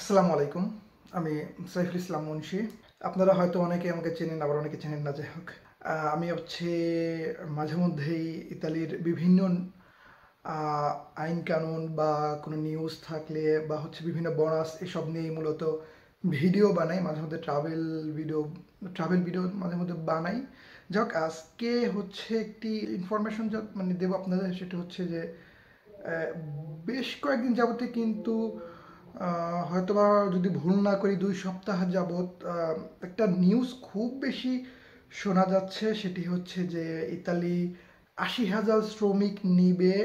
আসসালামু আলাইকুম। আমি সাইফুল ইসলাম মুন্সি। আপনারা হয়তো অনেকে আমাকে চেনেন, আবার অনেকে চেনেন না, যাই হোক। আমি হচ্ছে মাঝে মধ্যেই ইতালির বিভিন্ন আইন কানুন বা কোনো নিউজ থাকলে বা হচ্ছে বিভিন্ন বোনাস এসব নিয়ে মূলত ভিডিও বানাই, মাঝে মধ্যে ট্রাভেল ভিডিও ট্রাভেল ভিডিও মাঝে মধ্যে বানাই। যাই হোক, আজকে হচ্ছে একটি ইনফরমেশন মানে দেবো আপনাদের, সেটা হচ্ছে যে বেশ কয়েকদিন যাবতে কিন্তু হয়তোবা যদি ভুল না করি, দুই সপ্তাহ যাবৎ একটা নিউজ খুব বেশি শোনা যাচ্ছে, সেটি হচ্ছে যে ইতালি আশি হাজার শ্রমিক নিবে।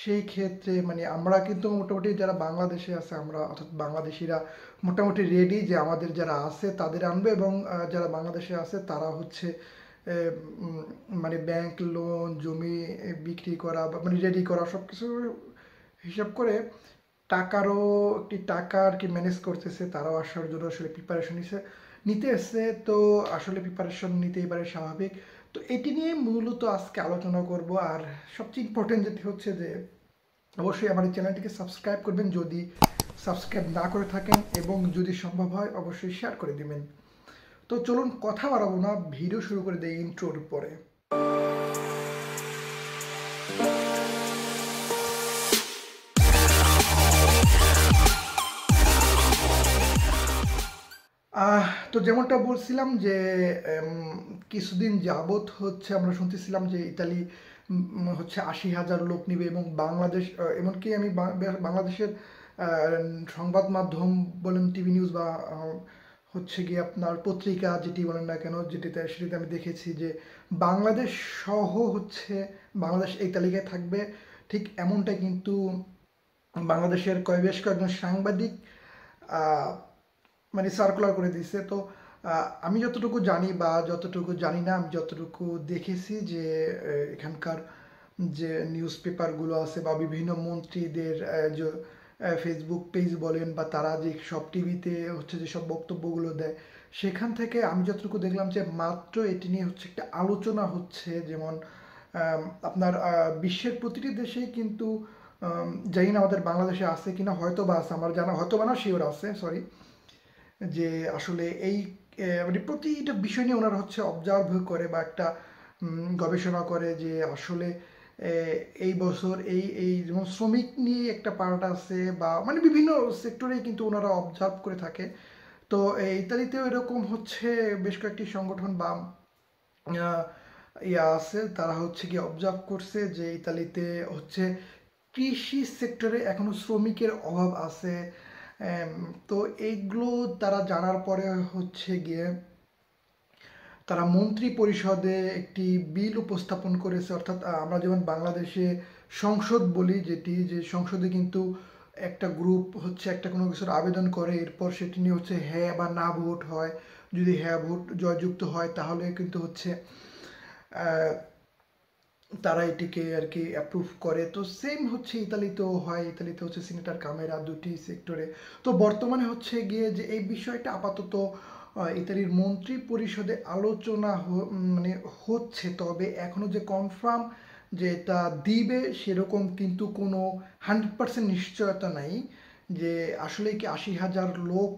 সেই ক্ষেত্রে মানে আমরা কিন্তু মোটামুটি যারা বাংলাদেশে আছে, আমরা অর্থাৎ বাংলাদেশিরা মোটামুটি রেডি যে আমাদের যারা আছে, তাদের আনবে এবং যারা বাংলাদেশে আছে, তারা হচ্ছে মানে ব্যাংক লোন জমি বিক্রি করা বা মানে রেডি করা সব কিছু হিসাব করে টাকারও একটি টাকা আর কি ম্যানেজ করতেছে, তারাও আসার জন্য আসলে প্রিপারেশন নিছে। নিতে এসছে, তো আসলে প্রিপারেশন নিতেই পারে স্বাভাবিক। তো এটি নিয়ে মূলত আজকে আলোচনা করব। আর সবচেয়ে ইম্পর্টেন্ট যেটি হচ্ছে যে, অবশ্যই আমার এই চ্যানেলটিকে সাবস্ক্রাইব করবেন। যদি সাবস্ক্রাইব না করে থাকেন এবং যদি সম্ভব হয়, অবশ্যই শেয়ার করে দিবেন। তো চলুন কথা বাড়াবো না, ভিডিও শুরু করে দেয় ইন্ট্রোর পরে তো যেমনটা বলছিলাম যে কিছুদিন যাবৎ হচ্ছে আমরা শুনতেছিলাম যে ইতালি হচ্ছে আশি হাজার লোক নিবে এবং বাংলাদেশ এমনকি আমি বাংলাদেশের সংবাদ মাধ্যম বলেন টিভি নিউজ বা হচ্ছে গিয়ে আপনার পত্রিকা যেটি বলেন না কেন, যেটিতে, সেটিতে আমি দেখেছি যে বাংলাদেশ সহ হচ্ছে, বাংলাদেশ এই তালিকায় থাকবে ঠিক এমনটাই কিন্তু বাংলাদেশের কয়, বেশ কয়েকজন সাংবাদিক মানে সার্কুলার করে দিচ্ছে তো আমি যতটুকু জানি বা যতটুকু জানি না, আমি যতটুকু দেখেছি যে এখানকার যে নিউজ পেপারগুলো আছে বা বিভিন্ন মন্ত্রীদের যে ফেসবুক পেজ বলেন বা তারা যে সব টিভিতে হচ্ছে যে সব বক্তব্যগুলো দেয়, সেখান থেকে আমি যতটুকু দেখলাম যে মাত্র এটি নিয়ে হচ্ছে একটা আলোচনা হচ্ছে। যেমন আপনার বিশ্বের প্রতিটি দেশেই কিন্তু জানি না আমাদের বাংলাদেশে আছে কিনা হয়তো বা আছে, আমার জানা হয়তো বা না শিওর আছে সরি যে আসলে এই মানে প্রতিটা বিষয় নিয়ে ওনারা হচ্ছে অবজার্ভ করে বা একটা গবেষণা করে যে আসলে এই বছর এই এই যেমন শ্রমিক নিয়ে একটা পার্ট আছে বা মানে বিভিন্ন সেক্টরেই কিন্তু ওনারা অবজার্ভ করে থাকে। তো ইতালিতেও এরকম হচ্ছে বেশ কয়েকটি সংগঠন বা ইয়া আছে, তারা হচ্ছে কি অবজার্ভ করছে যে ইতালিতে হচ্ছে কৃষি সেক্টরে এখনও শ্রমিকের অভাব আছে। তো এইগুলো তারা জানার পরে হচ্ছে গিয়ে তারা মন্ত্রী পরিষদে একটি বিল উপস্থাপন করেছে। অর্থাৎ আমরা যেমন বাংলাদেশে সংসদ বলি, যেটি যে সংসদে কিন্তু একটা গ্রুপ হচ্ছে একটা কোনো কিছুর আবেদন করে, এরপর সেটি নিয়ে হচ্ছে হ্যাঁ বা না ভোট হয়। যদি হ্যাঁ ভোট জয়যুক্ত হয়, তাহলে কিন্তু হচ্ছে তারা এটিকে আর কি অ্যাপ্রুভ করে। তো সেম হচ্ছে ইতালিতেও হয়। ইতালিতে হচ্ছে সিনেটার কামেরা দুটি সেক্টরে তো বর্তমানে হচ্ছে গিয়ে যে এই বিষয়টা আপাতত ইতালির মন্ত্রী পরিষদে আলোচনা মানে হচ্ছে। তবে এখনও যে কনফার্ম যে এটা দিবে সেরকম কিন্তু কোনো হান্ড্রেড পার্সেন্ট নিশ্চয়তা নাই। যে আসলে কি আশি হাজার লোক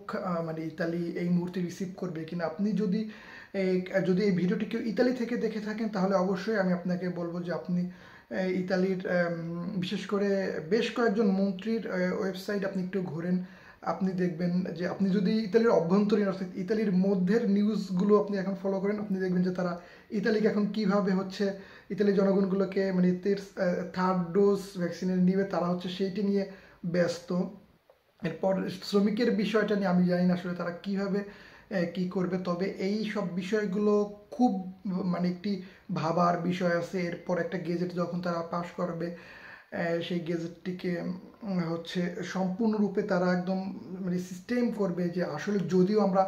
মানে ইতালি এই মুহূর্তে রিসিভ করবে কিনা। আপনি যদি যদি এই ভিডিওটি কেউ ইতালি থেকে দেখে থাকেন, তাহলে অবশ্যই আমি আপনাকে বলব যে আপনি ইতালির বিশেষ করে বেশ কয়েকজন মন্ত্রীর ওয়েবসাইট আপনি একটু ঘোরেন। আপনি দেখবেন যে আপনি যদি ইতালির অভ্যন্তরীণ, অর্থাৎ ইতালির মধ্যের নিউজগুলো আপনি এখন ফলো করেন, আপনি দেখবেন যে তারা ইতালিকে এখন কীভাবে হচ্ছে ইতালির জনগণগুলোকে মানে থার্ড ডোজ ভ্যাকসিনের নিবে, তারা হচ্ছে সেইটি নিয়ে ব্যস্ত। এরপর শ্রমিকের বিষয়টা নিয়ে আমি জানি না আসলে তারা কীভাবে কি করবে? তবে এই সব বিষয়গুলো খুব মানে একটি ভাবার বিষয় আছে। এরপর একটা গেজেট যখন তারা পাশ করবে সেই গেজেটটিকে হচ্ছে সম্পূর্ণরূপে তারা একদম মানে সিস্টেম করবে যে আসলে যদিও আমরা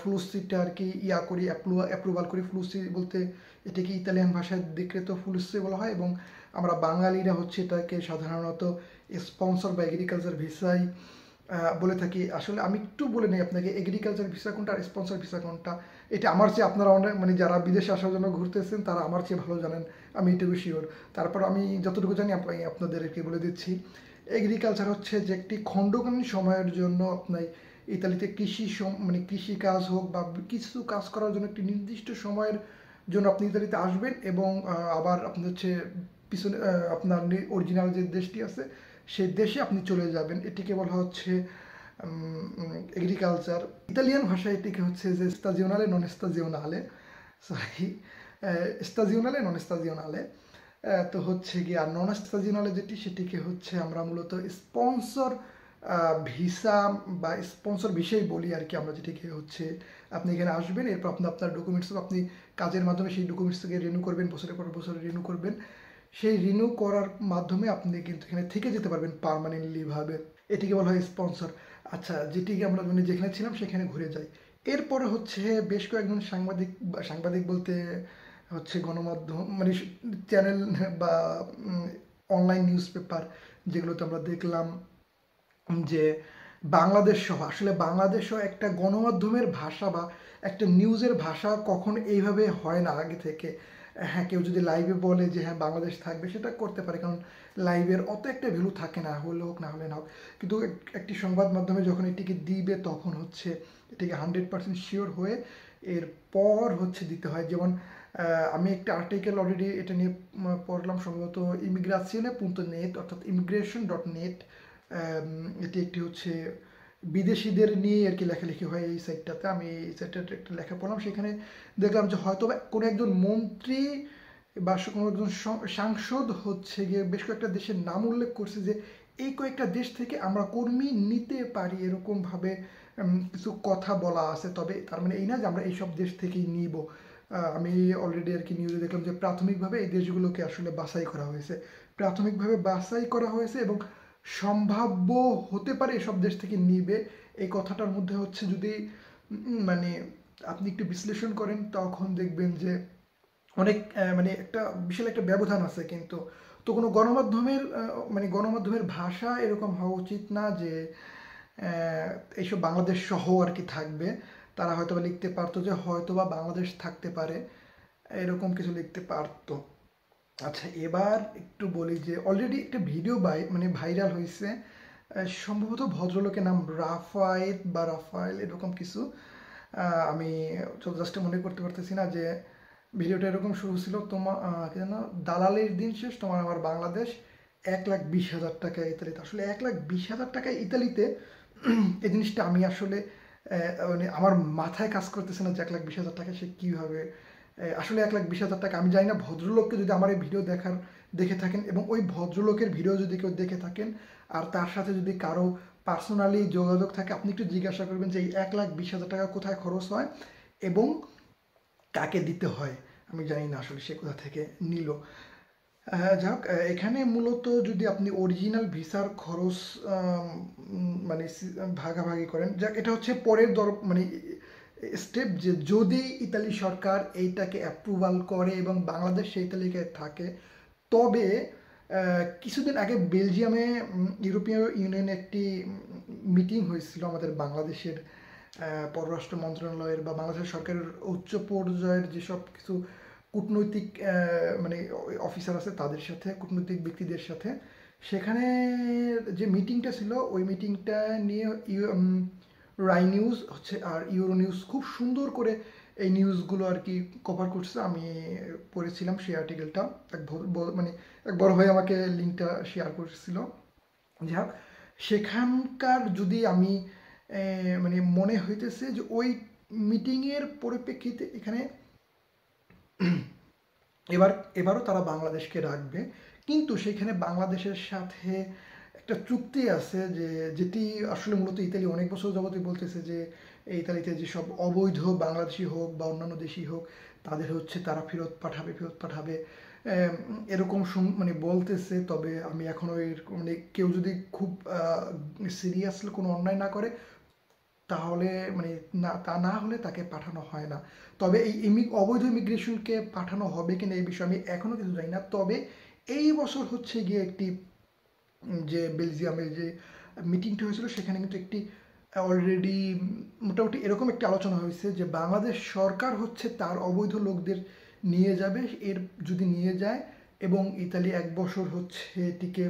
ফ্লুসিটা আর কি ইয়া করি অ্যাপ্রুভাল করি ফ্লুসি বলতে এটাকে ইতালিয়ান ভাষায় দেখলে তো ফ্লুসি বলা হয় এবং আমরা বাঙালিরা হচ্ছে এটাকে সাধারণত স্পন্সর বা এগ্রিকালচার আহ, বলে থাকি, আসলে আমি একটু বলে নেই আপনাকে এগ্রিকালচার ভিসা কোনটা আর স্পন্সর ভিসা কোনটা? এটা আমার চেয়ে আপনারা অনেক মানে যারা বিদেশে আসার জন্য ঘুরতেছেন, তারা আমার চেয়ে ভালো জানেন, আমি এটুকু শিওর তারপর আমি যতটুকু জানি আপ- আপনাদেরকে বলে দিচ্ছি। এগ্রিকালচার হচ্ছে যে একটি খণ্ডকালীন সময়ের জন্য আপনার ইতালিতে কৃষি মানে কৃষি কাজ হোক বা কিছু কাজ করার জন্য একটি নির্দিষ্ট সময়ের জন্য আপনি ইতালিতে আসবেন এবং আবার আপনি হচ্ছে পিছনে আপনার অরিজিনাল যে দেশটি আছে সেই দেশে আপনি চলে যাবেন। এটিকে বলা হচ্ছে এগ্রিকালচার ইতালিয়ান ভাষায় এটিকে হচ্ছে যে স্তাজিওনালে নন স্তাজিওনালে সরি স্তাজিওনালে নন স্তাজিওনালে তো হচ্ছে গিয়ে, আর নন স্তাজিওনালে যেটি, সেটিকে হচ্ছে আমরা মূলত স্পন্সর ভিসা বা স্পন্সর বিষয় বলি আর কি আমরা, যেটিকে হচ্ছে আপনি এখানে আসবেন, এরপর আপনি আপনার ডকুমেন্টস আপনি কাজের মাধ্যমে সেই ডকুমেন্টসকে রিনিউ করবেন, বছরের পর বছর রিনিউ করবেন। সেই রিনিউ করার মাধ্যমে আপনি কিন্তু এখানে থেকে যেতে পারবেন পার্মানেন্টলি ভাবে। এটিকে বলা হয় স্পন্সর আচ্ছা যেটিকে আমরা মানে যেখানে ছিলাম সেখানে ঘুরে যাই। এরপরে হচ্ছে বেশ কয়েকজন সাংবাদিক সাংবাদিক বলতে হচ্ছে গণমাধ্যম মানে চ্যানেল বা অনলাইন নিউজ পেপার যেগুলোতে আমরা দেখলাম যে বাংলাদেশ সহ, আসলে বাংলাদেশ সহ একটা গণমাধ্যমের ভাষা বা একটা নিউজের ভাষা কখন এইভাবে হয় না আগে থেকে। হ্যাঁ কেউ যদি লাইভে বলে যে হ্যাঁ বাংলাদেশ থাকবে, সেটা করতে পারে। কারণ লাইভের অত একটা ভ্যালু থাকে না হলে হোক, না হলে না হোক। কিন্তু একটি সংবাদ মাধ্যমে যখন এটিকে দিবে, তখন হচ্ছে এটিকে হান্ড্রেড পার্সেন্ট শিওর হয়ে এরপর হচ্ছে দিতে হয়। যেমন আমি একটা আর্টিকেল অলরেডি এটা নিয়ে পড়লাম সম্ভবত ইমিগ্রাসিয়নে পুন্তো নেট অর্থাৎ ইমিগ্রেশন ডট নেট এটি একটি হচ্ছে বিদেশিদের নিয়ে আর কি লেখালেখি হয় এই সাইটটাতে আমি এই সাইটটাতে একটা লেখা পড়লাম, সেখানে দেখলাম যে হয়তো কোনো একজন মন্ত্রী বা কোনো একজন সাংসদ হচ্ছে গিয়ে বেশ কয়েকটা দেশের নাম উল্লেখ করছে যে এই কয়েকটা দেশ থেকে আমরা কর্মী নিতে পারি এরকমভাবে কিছু কথা বলা আছে। তবে তার মানে এই না যে আমরা এইসব দেশ থেকেই নিব। আমি অলরেডি আর কি নিউজে দেখলাম যে প্রাথমিকভাবে এই দেশগুলোকে আসলে বাছাই করা হয়েছে। প্রাথমিকভাবে বাছাই করা হয়েছে এবং সম্ভাব্য হতে পারে এসব দেশ থেকে নিবে। এই কথাটার মধ্যে হচ্ছে যদি মানে আপনি একটু বিশ্লেষণ করেন, তখন দেখবেন যে অনেক মানে একটা বিশাল একটা ব্যবধান আছে কিন্তু। তো কোনো গণমাধ্যমের মানে গণমাধ্যমের ভাষা এরকম হওয়া উচিত না যে এইসব বাংলাদেশ সহ আর কি থাকবে। তারা হয়তো লিখতে পারতো যে হয়তো বা বাংলাদেশ থাকতে পারে, এরকম কিছু লিখতে পারতো। আচ্ছা এবার একটু বলি যে অলরেডি একটা ভিডিও বাই মানে ভাইরাল হয়েছে সম্ভবত ভদ্রলোকের নাম রাফায়েত বা রাফায়েল এরকম কিছু। আমি জাস্ট মনে করতে পারতেছি না যে ভিডিওটা এরকম শুরু ছিল। তোমার কি যেন, দালালের দিন শেষ, তোমার আমার বাংলাদেশ, এক লাখ বিশ হাজার টাকা ইতালিতে। আসলে এক লাখ বিশ হাজার টাকা ইতালিতে এই জিনিসটা আমি আসলে মানে আমার মাথায় কাজ করতেছে না যে এক লাখ বিশ হাজার টাকা সে কীভাবে আসলে এক লাখ বিশ হাজার টাকা। আমি জানি না, ভদ্রলোককে যদি আমার এই ভিডিও দেখার, দেখে থাকেন এবং ওই ভদ্রলোকের ভিডিও যদি কেউ দেখে থাকেন আর তার সাথে যদি কারও পার্সোনালি যোগাযোগ থাকে, আপনি একটু জিজ্ঞাসা করবেন যে এই এক লাখ বিশ হাজার টাকা কোথায় খরচ হয় এবং কাকে দিতে হয়? আমি জানি না আসলে সে কোথা থেকে নিল। যাক এখানে মূলত যদি আপনি অরিজিনাল ভিসার খরচ মানে ভাগাভাগি করেন, যাক, এটা হচ্ছে পরের দর মানে স্টেপ যে যদি ইতালি সরকার এইটাকে অ্যাপ্রুভাল করে এবং বাংলাদেশ সেই তালিকায় থাকে, তবে কিছুদিন আগে বেলজিয়ামে ইউরোপীয় ইউনিয়নে একটি মিটিং হয়েছিল আমাদের বাংলাদেশের পররাষ্ট্র মন্ত্রণালয়ের বা বাংলাদেশ সরকারের উচ্চ পর্যায়ের যেসব কিছু কূটনৈতিক মানে অফিসার আছে তাদের সাথে, কূটনৈতিক ব্যক্তিদের সাথে, সেখানে যে মিটিংটা ছিল, ওই মিটিংটা নিয়ে রাই নিউজ হচ্ছে, আর ইউরো নিউজ খুব সুন্দর করে এই নিউজগুলো আর কি কভার করছে। আমি পড়েছিলাম সেই আর্টিকেলটা এক মানে এক বড় ভাই আমাকে লিঙ্কটা শেয়ার করেছিল। যাই হোক, সেখানকার যদি আমি মানে মনে হইতেছে যে ওই মিটিংয়ের পরিপ্রেক্ষিতে এখানে এবার, এবারও তারা বাংলাদেশকে রাখবে। কিন্তু সেখানে বাংলাদেশের সাথে একটা চুক্তি আছে যে, যেটি আসলে মূলত ইতালি অনেক বছর যাবতই বলতেছে যে ইতালিতে যেসব অবৈধ বাংলাদেশি হোক বা অন্যান্য দেশি হোক, তাদের হচ্ছে তারা ফেরত পাঠাবে ফেরত পাঠাবে। এরকম মানে বলতেছে, তবে আমি এখনও এর মানে কেউ যদি খুব সিরিয়াসলি কোনো অন্যায় না করে, তাহলে মানে না, তা না হলে তাকে পাঠানো হয় না। তবে এই ইমি, অবৈধ ইমিগ্রেশনকে পাঠানো হবে কিনা এই বিষয়ে আমি এখনও কিছু জানি না। তবে এই বছর হচ্ছে গিয়ে একটি যে বেলজিয়ামের যে মিটিংটা হয়েছিল, সেখানে কিন্তু একটি অলরেডি মোটামুটি এরকম একটি আলোচনা হয়েছে যে বাংলাদেশ সরকার হচ্ছে তার অবৈধ লোকদের নিয়ে যাবে, এর যদি নিয়ে যায় এবং ইতালি এক বছর হচ্ছে এটিকে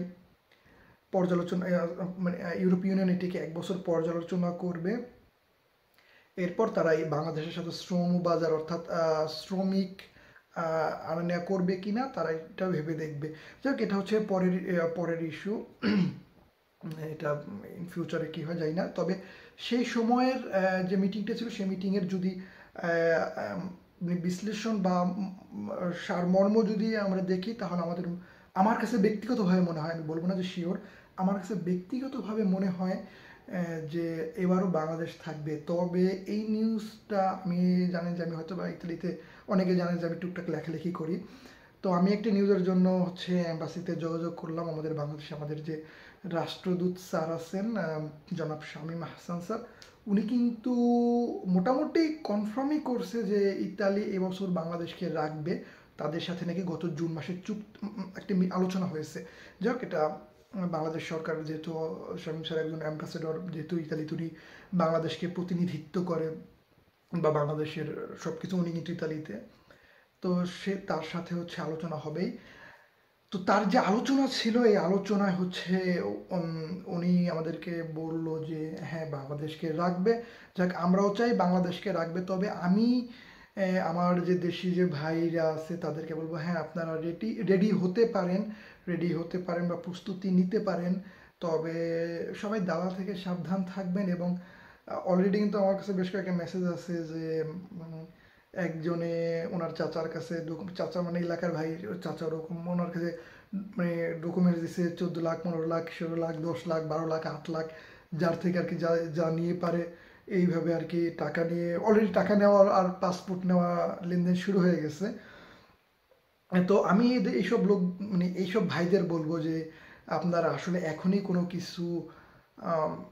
পর্যালোচনা মানে ইউরোপীয় ইউনিয়ন এটিকে এক বছর পর্যালোচনা করবে। এরপর তারা এই বাংলাদেশের সাথে শ্রম বাজার অর্থাৎ শ্রমিক নেওয়া করবে কি না তারা এটা ভেবে দেখবে। যাক, এটা হচ্ছে পরের পরের ইস্যু এটা ইন ফিউচারে কী হয় যায় না। তবে সেই সময়ের যে মিটিংটা ছিল, সেই মিটিংয়ের যদি মানে বিশ্লেষণ বা সারমর্ম যদি আমরা দেখি, তাহলে আমাদের, আমার কাছে ব্যক্তিগতভাবে মনে হয়, আমি বলব না যে শিওর আমার কাছে ব্যক্তিগতভাবে মনে হয় যে এবারও বাংলাদেশ থাকবে। তবে এই নিউজটা আমি জানেন যে আমি হয়তো বা ইতালিতে অনেকে জানেন যে আমি টুকটাক লেখালেখি করি। তো আমি একটি নিউজের জন্য হচ্ছে অ্যাম্বাসিতে যোগাযোগ করলাম। আমাদের বাংলাদেশে আমাদের যে রাষ্ট্রদূত স্যার আছেন জনাব শামীম হাসান স্যার, উনি কিন্তু মোটামুটি কনফার্মই করছে যে ইতালি এবছর বাংলাদেশকে রাখবে। তাদের সাথে নাকি গত জুন মাসে চুপ একটি আলোচনা হয়েছে। যাক এটা বাংলাদেশ সরকার যেহেতু, শামীম স্যার একজন অ্যাম্বাসেডর যেহেতু ইতালি তুরি বাংলাদেশকে প্রতিনিধিত্ব করে বা বাংলাদেশের সব কিছু উনি কিন্তু ইতালিতে। তো সে তার সাথে হচ্ছে আলোচনা হবেই। তো তার যে আলোচনা ছিল, এই আলোচনায় হচ্ছে উনি আমাদেরকে বলল যে হ্যাঁ বাংলাদেশকে রাখবে। যাক, আমরাও চাই বাংলাদেশকে রাখবে। তবে আমি আমার যে দেশি যে ভাইরা আছে, তাদেরকে বলব হ্যাঁ আপনারা রেডি রেডি হতে পারেন, রেডি হতে পারেন বা প্রস্তুতি নিতে পারেন। তবে সবাই দালাল থেকে সাবধান থাকবেন এবং অলরেডি কিন্তু আমার কাছে বেশ কয়েকটা মেসেজ আছে যে মানে একজনে ওনার চাচার কাছে চাচা মানে এলাকার ভাই, চাচা ওরকম, ওনার কাছে মানে ডকুমেন্টস দিছে, চোদ্দ লাখ, পনেরো লাখ ষোলো লাখ, দশ লাখ, বারো লাখ, আট লাখ, যার থেকে আর কি যা যা নিয়ে পারে, এইভাবে আর কি টাকা নিয়ে অলরেডি টাকা নেওয়া আর পাসপোর্ট নেওয়া লেনদেন শুরু হয়ে গেছে। তো আমি এইসব লোক মানে এইসব ভাইদের বলব যে, আপনারা আসলে এখনই কোনো কিছু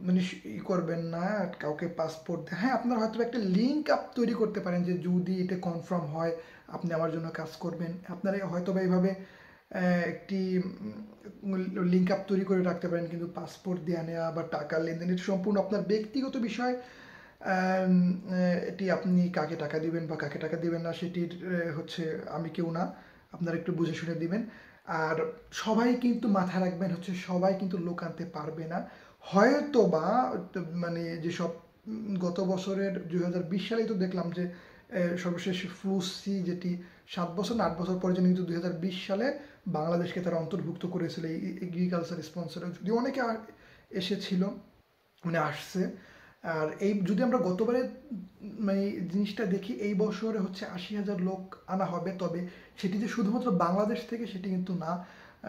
মানে ই করবেন না, কাউকে পাসপোর্ট হ্যাঁ আপনারা হয়তো একটা লিঙ্ক আপ তৈরি করতে পারেন যে যদি এটা কনফার্ম হয়, আপনি আমার জন্য কাজ করবেন। আপনারা হয়তো বা এইভাবে একটি লিঙ্ক আপ তৈরি করে রাখতে পারেন, কিন্তু পাসপোর্ট দেওয়া নেওয়া বা টাকা লেনদেন, এটি সম্পূর্ণ আপনার ব্যক্তিগত বিষয়। এটি আপনি কাকে টাকা দিবেন বা কাকে টাকা দিবেন না, সেটির হচ্ছে আমি কেউ না। আপনারা একটু বুঝে শুনে দিবেন। আর সবাই কিন্তু মাথা রাখবেন, হচ্ছে সবাই কিন্তু লোক আনতে পারবে না। হয়তো বা মানে যেসব গত বছরের দুই বিশ সালেই তো দেখলাম যে সর্বশেষ ফ্লুসি যেটি সাত বছর না আট বছর পরে যে কিন্তু দুই বিশ সালে বাংলাদেশকে তারা অন্তর্ভুক্ত করেছিল এই এগ্রিকালচার স্পন্সরে যদি অনেকে এসেছিল মানে আসছে। আর এই, যদি আমরা গতবারে মানে জিনিসটা দেখি, এই বছরে হচ্ছে আশি হাজার লোক আনা হবে, তবে সেটি যে শুধুমাত্র বাংলাদেশ থেকে সেটি কিন্তু না।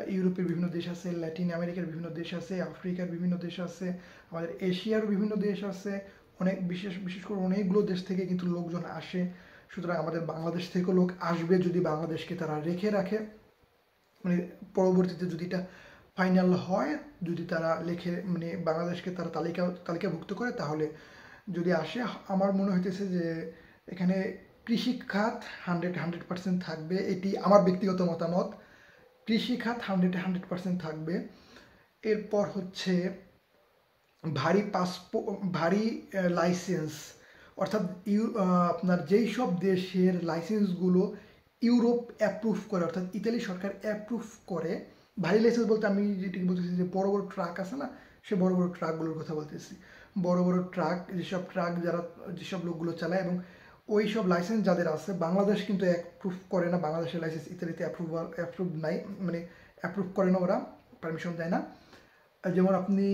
ইউরোপের বিভিন্ন দেশ আছে, ল্যাটিন আমেরিকার বিভিন্ন দেশ আছে, আফ্রিকার বিভিন্ন দেশ আছে, আমাদের এশিয়ার বিভিন্ন দেশ আছে, অনেক বিশেষ বিশেষ করে অনেকগুলো দেশ থেকে কিন্তু লোকজন আসে। সুতরাং আমাদের বাংলাদেশ থেকেও লোক আসবে যদি বাংলাদেশকে তারা রেখে রাখে। মানে পরবর্তীতে যদি এটা ফাইনাল হয়, যদি তারা লেখে মানে বাংলাদেশকে তারা তালিকা, তালিকাভুক্ত করে, তাহলে যদি আসে, আমার মনে হইতেছে যে এখানে কৃষি খাত হান্ড্রেড হান্ড্রেড পার্সেন্ট থাকবে। এটি আমার ব্যক্তিগত মতামত। কৃষি খাত হান্ড্রেড হান্ড্রেড পার্সেন্ট থাকবে। এরপর হচ্ছে ভারী পাসপো ভারী লাইসেন্স অর্থাৎ ইউ আপনার যেই সব দেশের লাইসেন্সগুলো ইউরোপ অ্যাপ্রুভ করে, অর্থাৎ ইতালি সরকার অ্যাপ্রুভ করে, ভারী লাইসেন্স বলতে আমি যেটি বলতেছি যে বড় বড় ট্রাক আছে না, সে বড় বড় ট্রাকগুলোর কথা বলতেছি। বড় বড় ট্রাক যেসব ট্রাক যারা, যেসব লোকগুলো চালায় এবং ওই সব লাইসেন্স যাদের আছে, বাংলাদেশ কিন্তু অ্যাপ্রুভ করে না, বাংলাদেশের লাইসেন্স ইত্যাদিতে অ্যাপ্রুভাল অ্যাপ্রুভ নাই মানে অ্যাপ্রুভ করে না ওরা পারমিশন দেয় না। যেমন আপনি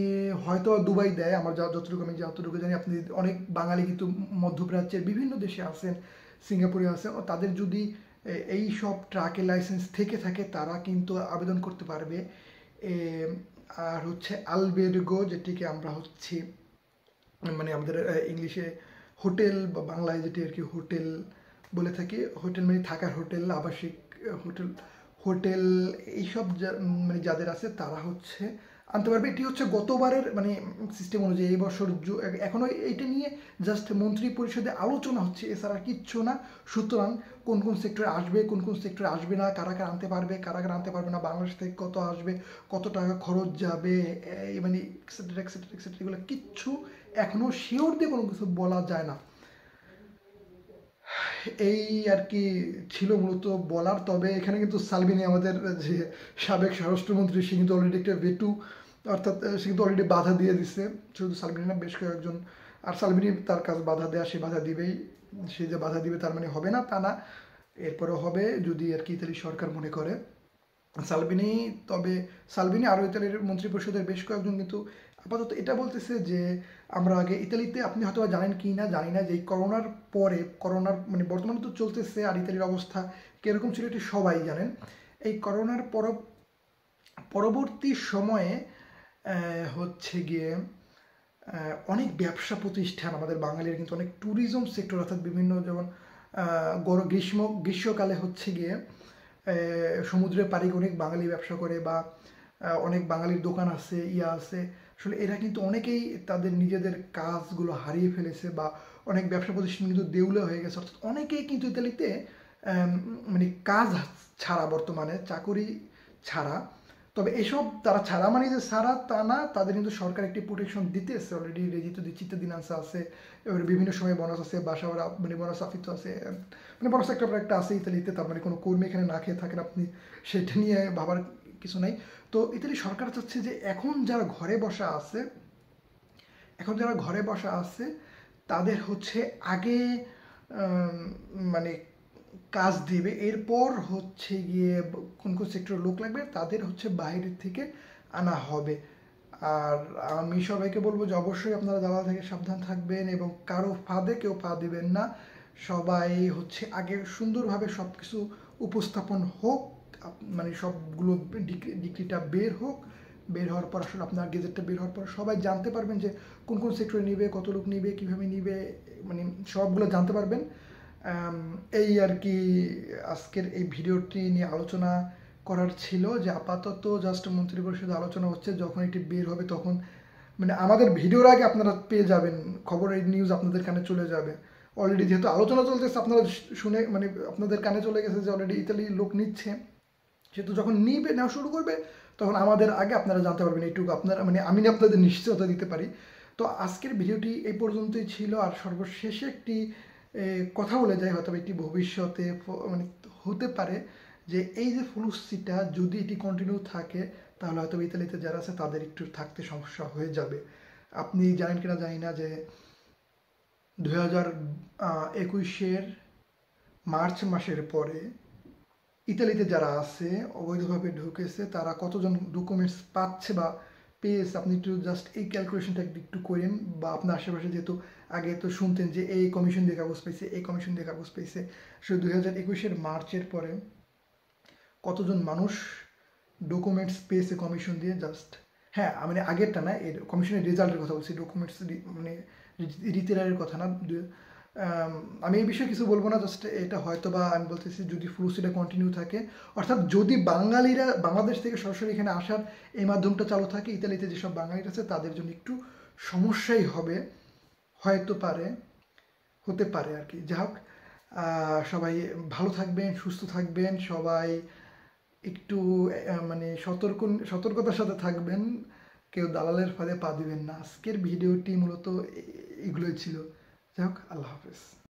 হয়তো দুবাই দেয়, আমার যা যতটুকু আমি যতটুকু জানি, আপনি অনেক বাঙালি কিন্তু মধ্যপ্রাচ্যের বিভিন্ন দেশে আছেন, সিঙ্গাপুরে আছেন তাদের যদি এই সব ট্রাকের লাইসেন্স থেকে থাকে, তারা কিন্তু আবেদন করতে পারবে। আর হচ্ছে আলবেরগো, যেটিকে আমরা হচ্ছে মানে আমাদের ইংলিশে হোটেল বা বাংলায় যেটি আর কি হোটেল বলে থাকি, হোটেল মানে থাকার হোটেল, আবাসিক হোটেল হোটেল এইসব মানে যাদের আছে তারা হচ্ছে আনতে পারবে। এটি হচ্ছে গতবারের মানে সিস্টেম অনুযায়ী এই বছর এখনও এইটা নিয়ে জাস্ট মন্ত্রী পরিষদে আলোচনা হচ্ছে, এছাড়া কিচ্ছু না। সুতরাং কোন কোন সেক্টরে আসবে, কোন কোন সেক্টরে আসবে না, কারা কারা আনতে পারবে, কারা কারা আনতে পারবে না, বাংলাদেশ থেকে কত আসবে, কত টাকা খরচ যাবে মানে এক্সেট্রা এক্সেট্রা এক্সেট্রা এগুলো কিচ্ছু এখনও শিওর দিয়ে কোনো কিছু বলা যায় না। এই আর কি ছিল মূলত বলার, তবে এখানে কিন্তু সালবিনী আমাদের যে সাবেক স্বরাষ্ট্রমন্ত্রী, সে কিন্তু অলরেডি একটা ভেটু অর্থাৎ সে কিন্তু অলরেডি বাধা দিয়ে দিছে। শুধু সালমিনী না, বেশ কয়েকজন, আর সালমিনী তার কাজ বাধা দেয়া, সে বাধা দিবেই। সে যে বাধা দিবে তার মানে হবে না, তা না। এরপরে হবে, যদি আর কি ইতালি সরকার মনে করে। সালভিনি তবে সালভিনি আরও ইতালির মন্ত্রী পরিষদের বেশ কয়েকজন কিন্তু আপাতত এটা বলতেছে যে আমরা আগে ইতালিতে আপনি হয়তো জানেন কি না জানি না যে করোনার পরে করোনার মানে বর্তমানে তো চলতেছে আর ইতালির অবস্থা কীরকম ছিল এটি সবাই জানেন। এই করোনার পর পরবর্তী সময়ে হচ্ছে গিয়ে অনেক ব্যবসা প্রতিষ্ঠান আমাদের বাঙালির কিন্তু অনেক ট্যুরিজম সেক্টর অর্থাৎ বিভিন্ন যেমন গর গ্রীষ্ম গ্রীষ্মকালে হচ্ছে গিয়ে আহ, সমুদ্রের পাড়ি অনেক বাঙালি ব্যবসা করে বা অনেক বাঙালির দোকান আছে, ইয়া আছে। আসলে এরা কিন্তু অনেকেই তাদের নিজেদের কাজগুলো হারিয়ে ফেলেছে বা অনেক ব্যবসা প্রতিষ্ঠান কিন্তু দেউলে হয়ে গেছে। অর্থাৎ অনেকেই কিন্তু ইতালিতে মানে কাজ ছাড়া বর্তমানে, চাকুরি ছাড়া। তবে এসব তারা ছাড়া মানে যে ছাড়া তা না, তাদের কিন্তু সরকার একটি প্রোটেকশন দিতেছে অলরেডি রেজিত দিচ্ছিতে দিনাংসা আছে। এবার বিভিন্ন সময় বোনাস আছে বাসা ভাড়া মানে বোনাস আফিত আছে। মানে বোনাস একটা একটা আছে ইতালিতে, তার মানে কোনো কর্মী এখানে না খেয়ে থাকেন আপনি, সেটা নিয়ে ভাবার কিছু নাই। তো ইতালি সরকার চাচ্ছে যে এখন যারা ঘরে বসা আছে, এখন যারা ঘরে বসা আছে, তাদের হচ্ছে আগে মানে কাজ দিবে। এরপর হচ্ছে গিয়ে কোন কোন সেক্টরের লোক লাগবে, তাদের হচ্ছে বাইরে থেকে আনা হবে। আর আমি সবাইকে বলব যে অবশ্যই আপনারা দালাল থেকে সাবধান থাকবেন এবং কারও ফাঁদে কেউ পা দিবেন না। সবাই হচ্ছে আগে সুন্দরভাবে সব কিছু উপস্থাপন হোক। মানে সবগুলো ডিগ্রি, ডিগ্রিটা বের হোক, বের হওয়ার পর আসলে আপনার গেজেটটা বের হওয়ার পর সবাই জানতে পারবেন যে কোন কোন সেক্টরে নিবে, কত লোক নিবে, কীভাবে নিবে মানে সবগুলো জানতে পারবেন। এই আর কি আজকের এই ভিডিওটি নিয়ে আলোচনা করার ছিল যে আপাতত জাস্ট মন্ত্রী পরিষদে আলোচনা হচ্ছে, যখন এটি বের হবে তখন মানে আমাদের ভিডিওর আগে আপনারা পেয়ে যাবেন, খবরের নিউজ আপনাদের কানে চলে যাবে। অলরেডি যেহেতু আলোচনা চলতেছে, আপনারা শুনে মানে আপনাদের কানে চলে গেছে যে অলরেডি ইতালি লোক নিচ্ছে। সেহেতু যখন নিবে, নেওয়া শুরু করবে, তখন আমাদের আগে আপনারা জানতে পারবেন এইটুকু আপনারা মানে আমি আপনাদের নিশ্চয়তা দিতে পারি। তো আজকের ভিডিওটি এই পর্যন্তই ছিল, আর সর্বশেষে একটি কথা বলে যাই হয়তো একটি ভবিষ্যতে মানে হতে পারে যে এই যে ফলুসিটা যদি এটি কন্টিনিউ থাকে, তাহলে হয়তো ইতালিতে যারা আছে, তাদের একটু থাকতে সমস্যা হয়ে যাবে। আপনি জানেন কিনা জানি না যে দু হাজার একুশের মার্চ মাসের পরে ইতালিতে যারা আছে, অবৈধভাবে ঢুকেছে, তারা কতজন ডকুমেন্টস পাচ্ছে বা পেয়েছে, আপনি একটু জাস্ট এই ক্যালকুলেশনটা একটু করেন বা আপনার আশেপাশে যেহেতু আগে তো শুনতেন যে এই কমিশন দিয়ে কাগজ পেয়েছে এই কমিশন দিয়ে কাগজ পেয়েছে সে দুই হাজার একুশের মার্চের পরে কতজন মানুষ ডকুমেন্টস পেয়েছে কমিশন দিয়ে? জাস্ট হ্যাঁ মানে আগেরটা না, এর কমিশনের রেজাল্টের কথা বলছি ডকুমেন্টস মানে রিতেরারের কথা না আম, আমি এই বিষয়ে কিছু বলব না জাস্ট এটা হয়তো বা আমি বলতেছি যদি ফ্লুসিটা কন্টিনিউ থাকে। অর্থাৎ যদি বাঙালিরা বাংলাদেশ থেকে সরাসরি এখানে আসার এই মাধ্যমটা চালু থাকে ইতালিতে যেসব বাঙালিরা আছে তাদের জন্য একটু সমস্যাই হবে। হয়তো পারে হতে পারে আর কি। যা হোক সবাই ভালো থাকবেন সুস্থ থাকবেন সবাই একটু মানে সতর্ক সতর্কতার সাথে থাকবেন। কেউ দালালের ফাঁদে পা দিবেন না। আজকের ভিডিওটি মূলত এগুলোই ছিল। যাই হোক আল্লাহ হাফেজ